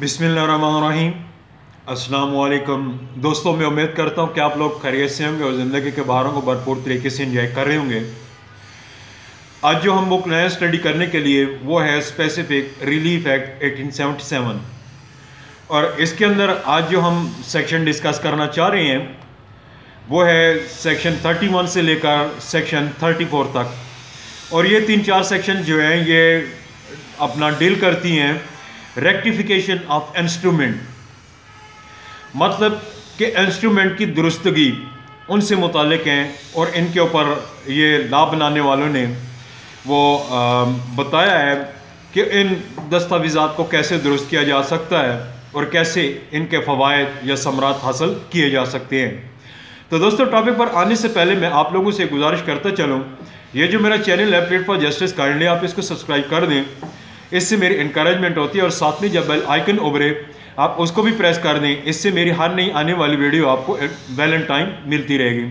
بسم اللہ الرحمن الرحیم۔ السلام علیکم۔ دوستوں، میں امید کرتا ہوں کہ آپ لوگ خیریت سے ہوں گے اور زندگی کے بہاروں کو بھرپور طریقے سے انجوائے کر رہے ہوں گے۔ آج جو ہم بک نیا اسٹڈی کرنے کے لیے، وہ ہے specific relief act eighteen seventy seven اور اس کے اندر آج جو ہم سیکشن ڈسکس کرنا چاہ رہے ہیں، وہ ہے سیکشن تھرٹی ون سے لے کر سیکشن تھرٹی فور تک۔ اور یہ تین چار سیکشن جو ہیں، یہ اپنا ڈیل کرتی ہیں۔ ریکٹیفیکیشن آف انسٹرومنٹ مطلب کہ انسٹرومنٹ کی درستگی ان سے متعلق ہیں اور ان کے اوپر یہ لا بنانے والوں نے وہ بتایا ہے کہ ان دستاویزات کو کیسے درست کیا جا سکتا ہے اور کیسے ان کے فوائد یا ثمرات حاصل کیے جا سکتے ہیں۔ تو دوستو ٹاپک پر آنے سے پہلے میں آپ لوگوں سے گزارش کرتا چلوں۔ یہ جو میرا چینل ہے پلیٹ فار جسٹس کائنڈلی آپ اس کو سبسکرائب کر دیں۔ اس سے میری انکریجمنٹ ہوتی ہے اور ساتھ میں جب بیل آئیکن ابھرے آپ اس کو بھی پریس کر دیں۔ اس سے میری ہر نئی آنے والی ویڈیو آپ کو ویلن ٹائم ملتی رہے گی۔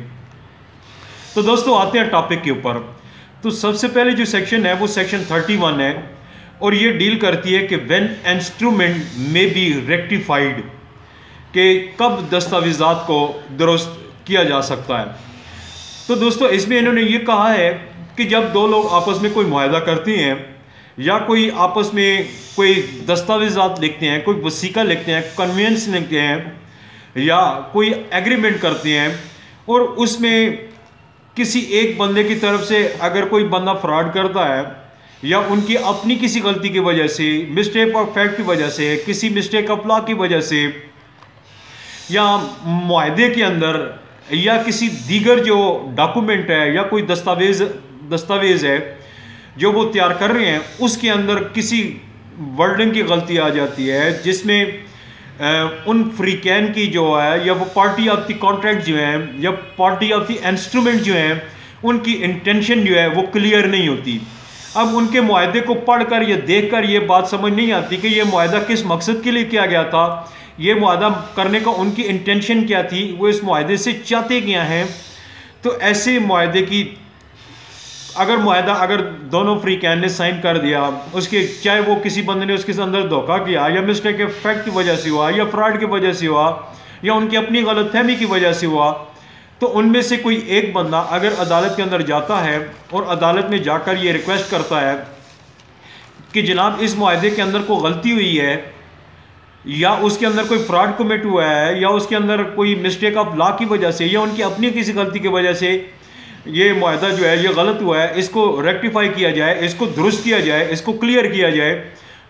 تو دوستو، آتے ہیں ٹاپک کے اوپر۔ تو سب سے پہلے جو سیکشن ہے، وہ سیکشن تھرٹی ون ہے۔ اور یہ ڈیل کرتی ہے کہ when instrument may be rectified کہ کب دستاویزات کو درست کیا جا سکتا ہے۔ تو دوستو، اس میں انہوں نے یہ کہا ہے کہ جب دو لوگ آپس میں کوئی معاہدہ کرتے ہیں یا کوئی آپس میں کوئی دستاویزات لکھتے ہیں، کوئی وسیقہ لکھتے ہیں کنوینس لکھتے ہیں یا کوئی ایگریمنٹ کرتے ہیں اور اس میں کسی ایک بندے کی طرف سے اگر کوئی بندہ فراڈ کرتا ہے یا ان کی اپنی کسی غلطی کی وجہ سے مسٹیک آف فیکٹ کی وجہ سے، کسی مسٹیک آف لا کی وجہ سے یا معاہدے کے اندر یا کسی دیگر جو ڈاکومنٹ ہے یا کوئی دستاویز دستاویز ہے جو وہ تیار کر رہے ہیں، اس کے اندر کسی ورڈنگ کی غلطی آ جاتی ہے، جس میں ان فریقین کی جو ہے، یا وہ پارٹی آف دی کانٹریکٹ جو ہیں، یا پارٹی آف دی انسٹرومنٹ جو ہیں، ان کی انٹینشن جو ہے، وہ کلیئر نہیں ہوتی۔ اب ان کے معاہدے کو پڑھ کر یا دیکھ کر یہ بات سمجھ نہیں آتی کہ یہ معاہدہ کس مقصد کے لیے کیا گیا تھا۔ یہ معاہدہ کرنے کا ان کی انٹینشن کیا تھی، وہ اس معاہدے سے چاہتے کیا ہیں؟ تو ایسے معاہدے کی اگر معاہدہ، اگر دونوں فریقین نے سائن کر دیا، اس کے چاہے وہ کسی بندے نے اس کے اندر دھوکہ کیا یا مسٹیک فیکٹ کی وجہ سے ہوا یا فراڈ کی وجہ سے ہوا یا ان کی اپنی غلط فہمی کی وجہ سے ہوا، تو ان میں سے کوئی ایک بندہ اگر عدالت کے اندر جاتا ہے اور عدالت میں جا کر یہ ریکویسٹ کرتا ہے کہ جناب اس معاہدے کے اندر کوئی غلطی ہوئی ہے یا اس کے اندر کوئی فراڈ کمٹ ہوا ہے یا اس کے اندر کوئی مسٹیک آف لا کی وجہ سے یا ان کی اپنی کسی غلطی کی وجہ سے یہ معاہدہ جو ہے، یہ غلط ہوا ہے، اس کو ریکٹیفائی کیا جائے، اس کو درست کیا جائے، اس کو کلیئر کیا جائے،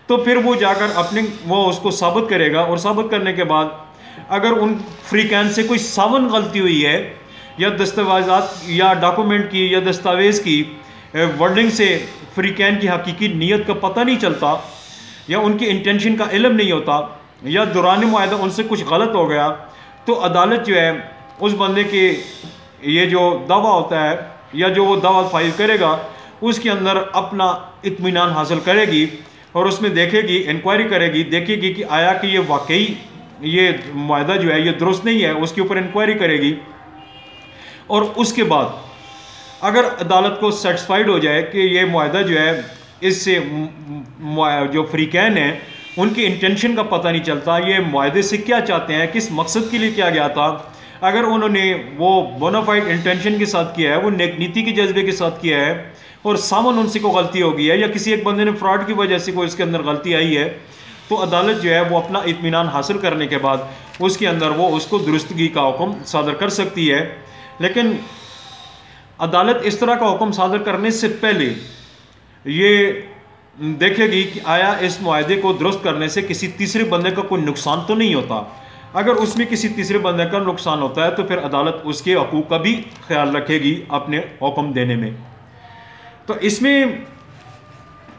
تو پھر وہ جا کر اپنے وہ اس کو ثابت کرے گا اور ثابت کرنے کے بعد اگر ان فریقین سے کوئی ساون غلطی ہوئی ہے یا دستاویزات یا ڈاکومنٹ کی یا دستاویز کی ورڈنگ سے فریقین کی حقیقی نیت کا پتہ نہیں چلتا یا ان کی انٹینشن کا علم نہیں ہوتا یا دوران معاہدہ ان سے کچھ غلط ہو گیا، تو عدالت جو ہے، اس بندے کے یہ جو دعویٰ ہوتا ہے یا جو وہ دعویٰ فائل کرے گا، اس کے اندر اپنا اطمینان حاصل کرے گی اور اس میں دیکھے گی، انکوائری کرے گی، دیکھے گی کہ آیا کہ یہ واقعی یہ معاہدہ جو ہے، یہ درست نہیں ہے، اس کے اوپر انکوائری کرے گی۔ اور اس کے بعد اگر عدالت کو سیٹسفائیڈ ہو جائے کہ یہ معاہدہ جو ہے، اس سے جو فریقین ہیں، ان کی انٹینشن کا پتہ نہیں چلتا، یہ معاہدے سے کیا چاہتے ہیں، کس مقصد کے لیے کیا گیا تھا۔ اگر انہوں نے وہ بونافائڈ انٹینشن کے ساتھ کیا ہے، وہ نیک نیتی کے جذبے کے ساتھ کیا ہے اور سامن ان سے کوئی غلطی ہو گئی ہے یا کسی ایک بندے نے فراڈ کی وجہ سے کوئی اس کے اندر غلطی آئی ہے، تو عدالت جو ہے وہ اپنا اطمینان حاصل کرنے کے بعد اس کے اندر وہ اس کو درستگی کا حکم صادر کر سکتی ہے۔ لیکن عدالت اس طرح کا حکم صادر کرنے سے پہلے یہ دیکھے گی کہ آیا اس معاہدے کو درست کرنے سے کسی تیسرے بندے کا کوئی نقصان تو نہیں ہوتا۔ اگر اس میں کسی تیسرے بندے کا نقصان ہوتا ہے تو پھر عدالت اس کے حقوق کا بھی خیال رکھے گی اپنے حکم دینے میں۔ تو اس میں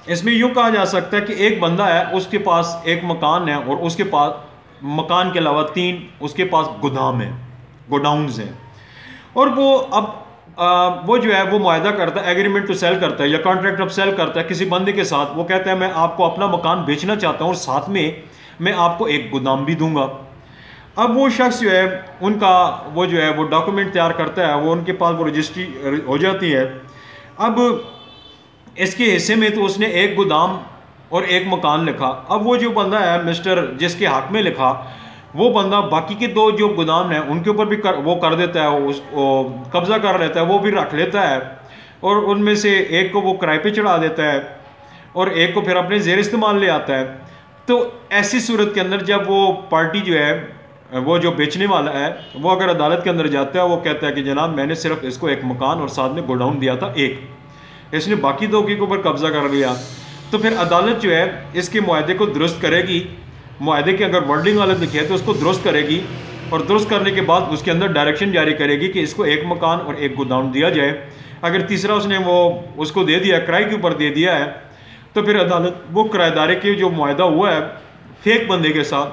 اس میں یوں کہا جا سکتا ہے کہ ایک بندہ ہے، اس کے پاس ایک مکان ہے اور اس کے پاس مکان کے علاوہ تین، اس کے پاس گودام ہے گوڈاؤنز ہیں۔ اور وہ اب وہ جو ہے، وہ معاہدہ کرتا ہے ایگریمنٹ ٹو سیل کرتا ہے یا کانٹریکٹ آف سیل کرتا ہے کسی بندے کے ساتھ۔ وہ کہتا ہے، میں آپ کو اپنا مکان بیچنا چاہتا ہوں اور ساتھ میں میں آپ کو ایک گودام بھی دوں گا۔ اب وہ شخص جو ہے، ان کا وہ جو ہے، وہ ڈاکومنٹ تیار کرتا ہے، وہ ان کے پاس وہ رجسٹری ہو جاتی ہے۔ اب اس کے حصے میں تو اس نے ایک گودام اور ایک مکان لکھا۔ اب وہ جو بندہ ہے، مسٹر، جس کے حق میں لکھا، وہ بندہ باقی کے دو جو گودام ہیں، ان کے اوپر بھی وہ کر دیتا ہے قبضہ کر لیتا ہے، وہ بھی رکھ لیتا ہے۔ اور ان میں سے ایک کو وہ کرائے پہ چڑھا دیتا ہے اور ایک کو پھر اپنے زیر استعمال لے آتا ہے۔ تو ایسی صورت کے اندر جب وہ پارٹی جو ہے وہ جو بیچنے والا ہے، وہ اگر عدالت کے اندر جاتا ہے، وہ کہتا ہے کہ جناب میں نے صرف اس کو ایک مکان اور ساتھ میں گوڈاؤن دیا تھا، ایک۔ اس نے باقی دو کے اوپر قبضہ کر لیا۔ تو پھر عدالت جو ہے، اس کے معاہدے کو درست کرے گی۔ معاہدے کے اگر ورڈنگ غلط لکھی ہے، تو اس کو درست کرے گی۔ اور درست کرنے کے بعد اس کے اندر ڈائریکشن جاری کرے گی کہ اس کو ایک مکان اور ایک گوداؤن دیا جائے۔ اگر تیسرا اس نے وہ، اس کو دے دیا، کرائے کے اوپر دے دیا ہے، تو پھر عدالت، وہ کرایہ دارے کے جو معاہدہ ہوا ہے، فیک بندے کے ساتھ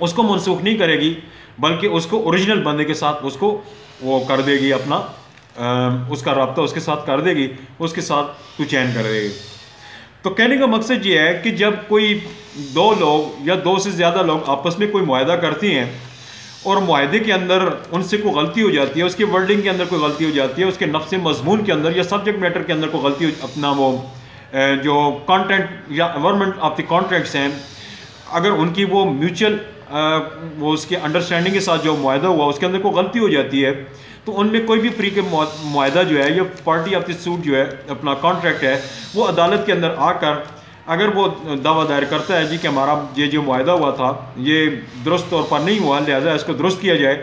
اس کو منسوخ نہیں کرے گی، بلکہ اس کو اوریجنل بندے کے ساتھ اس کو وہ کر دے گی اپنا اس کا رابطہ اس کے ساتھ کر دے گی، اس کے ساتھ تو چین کر دے گی۔ تو کہنے کا مقصد یہ ہے کہ جب کوئی دو لوگ یا دو سے زیادہ لوگ آپس میں کوئی معاہدہ کرتی ہیں اور معاہدے کے اندر ان سے کوئی غلطی ہو جاتی ہے، اس کے ورڈنگ کے اندر کوئی غلطی ہو جاتی ہے، اس کے نفس مضمون کے اندر یا سبجیکٹ میٹر کے اندر کوئی غلطی ہو، اپنا وہ جو کانٹینٹ یا انوائرمنٹ آف دی کانٹریکٹس ہیں، اگر ان کی وہ میوچل وہ اس کے انڈرسٹینڈنگ کے ساتھ جو معاہدہ ہوا، اس کے اندر کوئی غلطی ہو جاتی ہے، تو ان میں کوئی بھی فری کے معاہدہ جو ہے، یا پارٹی آف دی سوٹ جو ہے، اپنا کانٹریکٹ ہے، وہ عدالت کے اندر آ کر، اگر وہ دعویٰ دائر کرتا ہے جی کہ ہمارا یہ جو معاہدہ ہوا تھا، یہ درست طور پر نہیں ہوا، لہٰذا اس کو درست کیا جائے،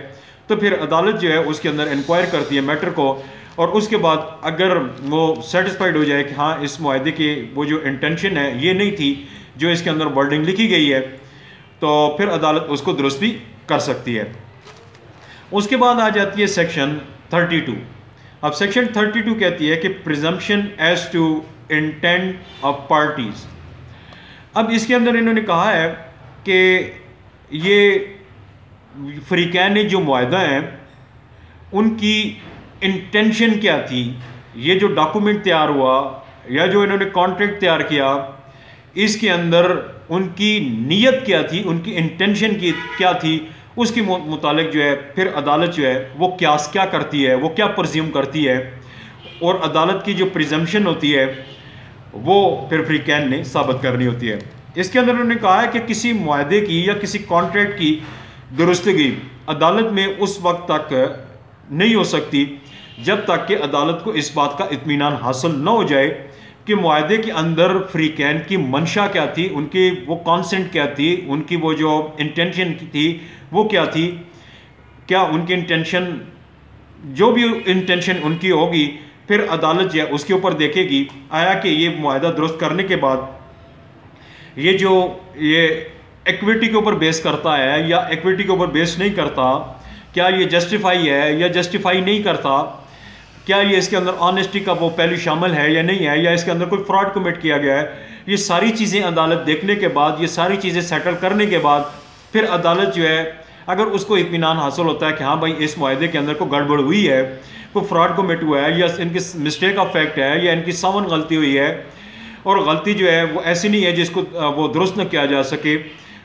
تو پھر عدالت جو ہے، اس کے اندر انکوائر کرتی ہے میٹر کو، اور اس کے بعد اگر وہ سیٹسفائیڈ ہو جائے کہ ہاں اس معاہدے کی وہ جو انٹینشن ہے، یہ نہیں تھی، جو اس کے اندر ورڈنگ لکھی گئی ہے تو پھر عدالت اس کو درست بھی کر سکتی ہے۔ اس کے بعد آ جاتی ہے سیکشن 32 اب سیکشن 32 کہتی ہے کہ presumption as to intent of parties اب اس کے اندر انہوں نے کہا ہے کہ یہ فریقین جو معاہدہ ہیں، ان کی انٹینشن کیا تھی؟ یہ جو ڈاکومنٹ تیار ہوا یا جو انہوں نے کانٹریکٹ تیار کیا اس کے اندر ان کی نیت کیا تھی، ان کی انٹینشن کی کیا تھی، اس کے متعلق جو ہے، پھر عدالت جو ہے، وہ کیاس کیا کرتی ہے، وہ کیا پرزیوم کرتی ہے، اور عدالت کی جو پریزمپشن ہوتی ہے، وہ پھر فریقین نے ثابت کرنی ہوتی ہے۔ اس کے اندر انہوں نے کہا ہے کہ کسی معاہدے کی یا کسی کانٹریکٹ کی درستگی عدالت میں اس وقت تک نہیں ہو سکتی، جب تک کہ عدالت کو اس بات کا اطمینان حاصل نہ ہو جائے کہ معاہدے کے اندر فریقین کی منشا کیا تھی؟ ان کی وہ کانسنٹ کیا تھی؟ ان کی وہ جو انٹینشن تھی، وہ کیا تھی؟ کیا ان کی انٹینشن جو بھی انٹینشن ان کی ہوگی، پھر عدالت جو ہے اس کے اوپر دیکھے گی۔ آیا کہ یہ معاہدہ درست کرنے کے بعد یہ جو یہ ایکویٹی کے اوپر بیس کرتا ہے یا ایکویٹی کے اوپر بیس نہیں کرتا، کیا یہ جسٹیفائی ہے یا جسٹیفائی نہیں کرتا؟ کیا یہ اس کے اندر آنیسٹی کا وہ پہلو شامل ہے یا نہیں ہے یا اس کے اندر کوئی فراڈ کمٹ کیا گیا ہے؟ یہ ساری چیزیں عدالت دیکھنے کے بعد، یہ ساری چیزیں سیٹل کرنے کے بعد پھر عدالت جو ہے، اگر اس کو اطمینان حاصل ہوتا ہے کہ ہاں بھائی، اس معاہدے کے اندر کوئی گڑبڑ ہوئی ہے، کوئی فراڈ کمٹ ہوا ہے، یا ان کی مسٹیک آف فیکٹ ہے، یا ان کی ساون غلطی ہوئی ہے، اور غلطی جو ہے وہ ایسی نہیں ہے جس کو وہ درست نہ کیا جا سکے،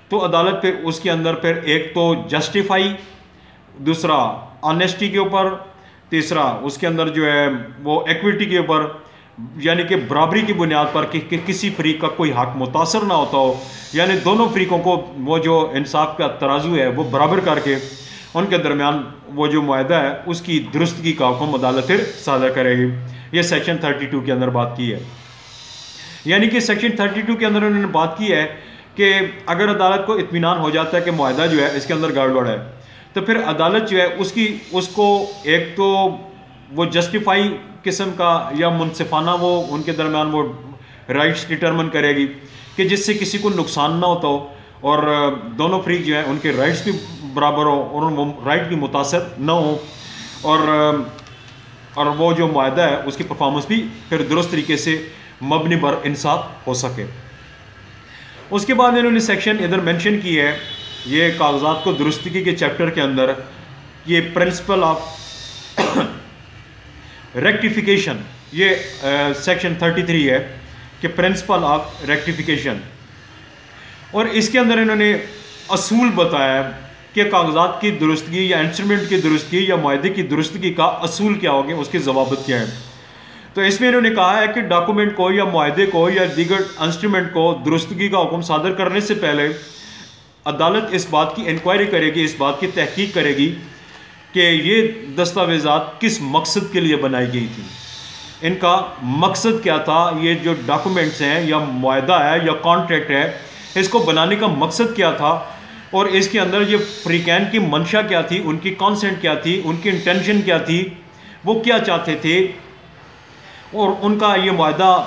تو عدالت پھر اس کے اندر پھر ایک تو جسٹیفائی دوسرا آنیسٹی کے اوپر تیسرا، اس کے اندر جو ہے وہ ایکویٹی کے اوپر یعنی کہ برابری کی بنیاد پر کہ کسی فریق کا کوئی حق متاثر نہ ہوتا ہو یعنی دونوں فریقوں کو وہ جو انصاف کا ترازو ہے وہ برابر کر کے، ان کے درمیان وہ جو معاہدہ ہے، اس کی درستگی کا حکم عدالت پھر سادہ کرے گی۔ یہ سیکشن 32 کے اندر بات کی ہے۔ یعنی کہ سیکشن 32 کے اندر انہوں نے بات کی ہے کہ اگر عدالت کو اطمینان ہو جاتا ہے کہ معاہدہ جو ہے اس کے اندر گڑبڑ ہے تو پھر عدالت جو ہے اس کی، اس کو ایک تو وہ جسٹیفائی قسم کا یا منصفانہ وہ ان کے درمیان وہ رائٹس ڈٹرمن کرے گی کہ جس سے کسی کو نقصان نہ ہوتا ہو اور دونوں فریق جو ہیں ان کے رائٹس بھی برابر ہو اور وہ رائٹ بھی متاثر نہ ہوں اور اور وہ جو معاہدہ ہے اس کی پرفارمنس بھی پھر درست طریقے سے مبنی بر انصاف ہو سکے۔ اس کے بعد انہوں نے سیکشن ادھر مینشن کی ہے یہ کاغذات کو درستگی کے چیپٹر کے اندر یہ پرنسپل آف ریکٹیفیکیشن یہ سیکشن تھرٹی تھری ہے کہ پرنسپل آف ریکٹیفیکیشن اور اس کے اندر انہوں نے اصول بتایا کہ کاغذات کی درستگی یا انسٹرومنٹ کی درستگی یا معاہدے کی درستگی کا اصول کیا ہوگی اس کے ضوابط کیا ہے تو اس میں انہوں نے کہا ہے کہ ڈاکومنٹ کو یا معاہدے کو یا دیگر انسٹرومنٹ کو درستگی کا حکم صادر کرنے سے پہلے عدالت اس بات کی انکوائری کرے گی، اس بات کی تحقیق کرے گی کہ یہ دستاویزات کس مقصد کے لیے بنائی گئی تھی۔ ان کا مقصد کیا تھا؟ یہ جو ڈاکومنٹس ہیں یا معاہدہ ہے یا کانٹریکٹ ہے، اس کو بنانے کا مقصد کیا تھا؟ اور اس کے اندر یہ فریقین کی منشا کیا تھی؟ ان کی کانسنٹ کیا تھی؟ ان کی انٹینشن کیا تھی؟ وہ کیا چاہتے تھے؟ اور ان کا یہ معاہدہ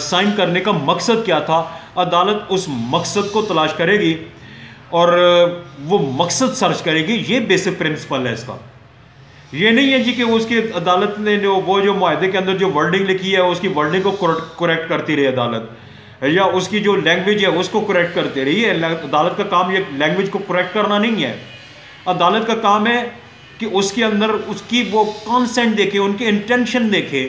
سائن کرنے کا مقصد کیا تھا؟ عدالت اس مقصد کو تلاش کرے گی۔ اور وہ مقصد سرچ کرے گی، یہ بیسک پرنسپل ہے اس کا۔ یہ نہیں ہے جی کہ اس کی عدالت نے جو وہ جو معاہدے کے اندر جو ورڈنگ لکھی ہے، اس کی ورڈنگ کو کریکٹ کرتی رہی عدالت۔ یا اس کی جو لینگویج ہے، اس کو کریکٹ کرتے رہی۔ ہے عدالت کا کام یہ لینگویج کو کریکٹ کرنا نہیں ہے۔ عدالت کا کام ہے کہ اس کے اندر اس کی وہ کانسنٹ دیکھے، ان کی انٹینشن دیکھے۔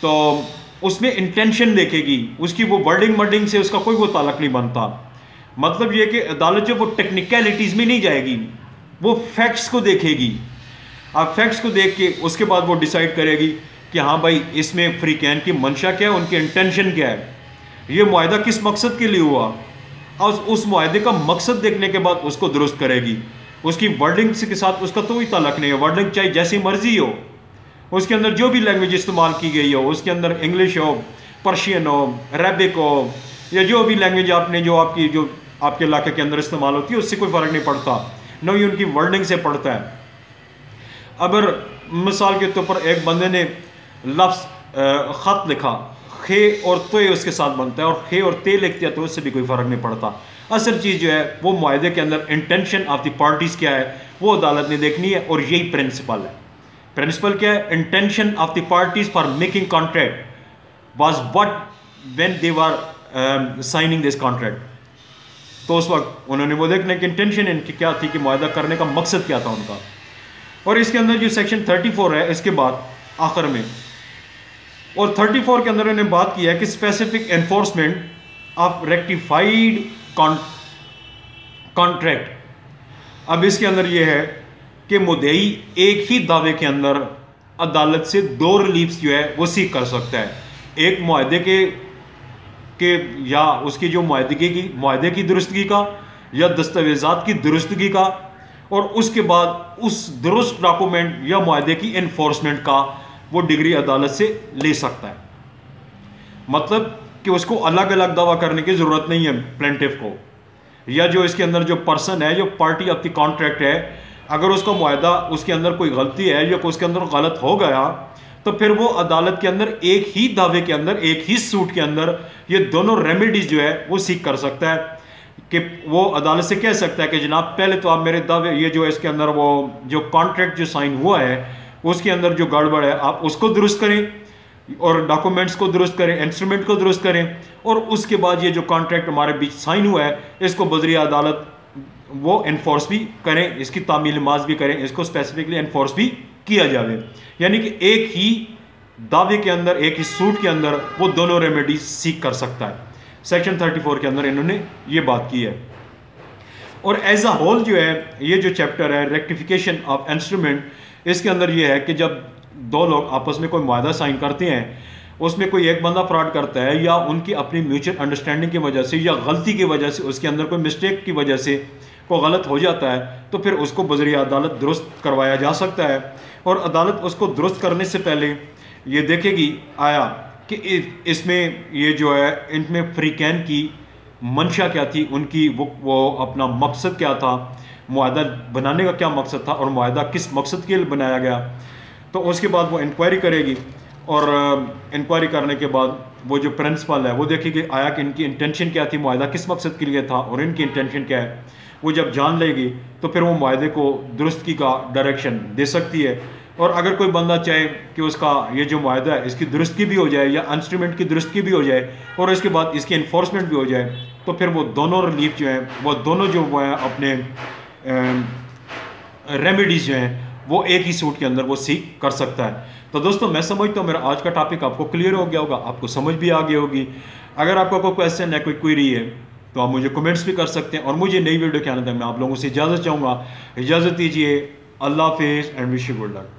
تو اس میں انٹینشن دیکھے گی۔ اس کی وہ ورڈنگ ورڈنگ سے اس کا کوئی وہ تعلق نہیں بنتا۔ مطلب یہ کہ عدالت جو وہ ٹیکنیکلٹیز میں نہیں جائے گی، وہ فیکٹس کو دیکھے گی۔ آپ فیکٹس کو دیکھ کے اس کے بعد وہ ڈیسائیڈ کرے گی کہ ہاں بھائی، اس میں فری کین کی منشا کیا ہے، ان کی انٹینشن کیا ہے۔ یہ معاہدہ کس مقصد کے لیے ہوا؟ اور اس معاہدے کا مقصد دیکھنے کے بعد اس کو درست کرے گی۔ اس کی ورڈنگ کے ساتھ اس کا تو کوئی تعلق نہیں ہے۔ ورڈنگ چاہے جیسی مرضی ہو، اس کے اندر جو بھی لینگویج استعمال کی گئی ہو، اس کے اندر انگلش ہو پرشین ہو عربک ہو، یا جو بھی لینگویج آپ نے جو آپ کی جو آپ کے علاقے کے اندر استعمال ہوتی ہے، اس سے کوئی فرق نہیں پڑتا۔ نہ ہی ان کی ورڈنگ سے پڑتا ہے۔ اگر مثال کے طور پر ایک بندے نے لفظ خط لکھا خے اور توے اس کے ساتھ بنتا ہے اور خے اور تے لکھتے ہیں تو اس سے بھی کوئی فرق نہیں پڑتا۔ اصل چیز جو ہے، وہ معاہدے کے اندر انٹینشن آف دی پارٹیز کیا ہے، وہ عدالت نے دیکھنی ہے اور یہی پرنسپل ہے۔ پرنسپل کیا ہے؟ Intention of the parties for making contract was what when they are signing this contract تو اس وقت انہوں نے وہ دیکھنے کی انٹینشن ان کی کیا تھی کہ معاہدہ کرنے کا مقصد کیا تھا ان کا۔ اور اس کے اندر جو سیکشن 34 ہے، اس کے بعد آخر میں۔ اور 34 کے اندر انہوں نے بات کی ہے کہ specific enforcement of rectified contract اب اس کے اندر یہ ہے کہ مدعی ایک ہی دعوے کے اندر عدالت سے دو ریلیفز جو ہے، وہ سیکھ کر سکتا ہے۔ ایک معاہدے کے کہ یا اس کی جو معاہدگی کی معاہدے کی درستگی کا یا دستاویزات کی درستگی کا اور اس کے بعد اس درست ڈاکومنٹ یا معاہدے کی انفورسمنٹ کا وہ ڈگری عدالت سے لے سکتا ہے۔ مطلب کہ اس کو الگ الگ دعویٰ کرنے کی ضرورت نہیں ہے پلینٹیف کو۔ یا جو اس کے اندر جو پرسن ہے، جو پارٹی آف دی کانٹریکٹ ہے، اگر اس کا معاہدہ اس کے اندر کوئی غلطی ہے یا اس کے اندر غلط ہو گیا تو پھر وہ عدالت کے اندر ایک ہی دعوے کے اندر، ایک ہی سوٹ کے اندر یہ دونوں ریمیڈیز جو ہے وہ سیکھ کر سکتا ہے کہ وہ عدالت سے کہہ سکتا ہے کہ جناب پہلے تو آپ میرے دعوے، یہ جو اس کے اندر وہ جو کانٹریکٹ جو سائن ہوا ہے، اس کے اندر جو گڑبڑ ہے، آپ اس کو درست کریں اور ڈاکومنٹس کو درست کریں انسٹرومنٹ کو درست کریں اور اس کے بعد یہ جو کانٹریکٹ ہمارے بیچ سائن ہوا ہے، اس کو بذریعہ عدالت وہ انفورس بھی کریں، اس کی تعمیل ماز بھی کریں، اس کو اسپیسیفکلی انفورس بھی کیا جاوے۔ یعنی کہ ایک ہی دعوے کے اندر، ایک ہی سوٹ کے اندر وہ دونوں ریمیڈیز سیکھ کر سکتا ہے۔ سیکشن 34 کے اندر انہوں نے یہ بات کی ہے۔ اور ایز اے ہول جو ہے، یہ جو چیپٹر ہے ریکٹیفیکیشن آف انسٹرومنٹ اس کے اندر یہ ہے کہ جب دو لوگ آپس میں کوئی معاہدہ سائن کرتے ہیں، اس میں کوئی ایک بندہ فراڈ کرتا ہے یا ان کی اپنی میوچل انڈرسٹینڈنگ کی وجہ سے یا غلطی کی وجہ سے، اس کے اندر کوئی مسٹیک کی وجہ سے کو غلط ہو جاتا ہے، تو پھر اس کو بذریعہ عدالت درست کروایا جا سکتا ہے۔ اور عدالت اس کو درست کرنے سے پہلے یہ دیکھے گی، آیا کہ اس میں یہ جو ہے، ان میں فریقین کی منشا کیا تھی؟ ان کی وہ اپنا مقصد کیا تھا؟ معاہدہ بنانے کا کیا مقصد تھا؟ اور معاہدہ کس مقصد کے لیے بنایا گیا؟ تو اس کے بعد وہ انکوائری کرے گی۔ اور انکوائری کرنے کے بعد وہ جو پرنسپل ہے، وہ دیکھے گی، آیا کہ ان کی انٹینشن کیا تھی؟ معاہدہ کس مقصد کے لیے تھا؟ اور ان کی انٹینشن کیا ہے؟ وہ جب جان لے گی تو پھر وہ معاہدے کو درستگی کا ڈائریکشن دے سکتی ہے۔ اور اگر کوئی بندہ چاہے کہ اس کا یہ جو معاہدہ ہے، اس کی درستگی بھی ہو جائے یا انسٹرومنٹ کی درستگی بھی ہو جائے اور اس کے بعد اس کی انفورسمنٹ بھی ہو جائے، تو پھر وہ دونوں ریلیف جو ہیں، وہ دونوں جو وہ ہیں اپنے ریمیڈیز جو ہیں، وہ ایک ہی سوٹ کے اندر وہ سیکھ کر سکتا ہے۔ تو دوستوں میں سمجھتا ہوں میرا آج کا ٹاپک آپ کو کلیئر ہو گیا ہوگا، آپ کو سمجھ بھی آ گئی ہوگی۔ اگر آپ کا کوئی کویشچن ہے، کوئی کوئری ہے تو آپ مجھے کمنٹس بھی کر سکتے ہیں اور مجھے نئی ویڈیو کے آنے تک میں آپ لوگوں سے اجازت چاہوں گا۔ اجازت دیجیے اللہ حافظ and wish you good luck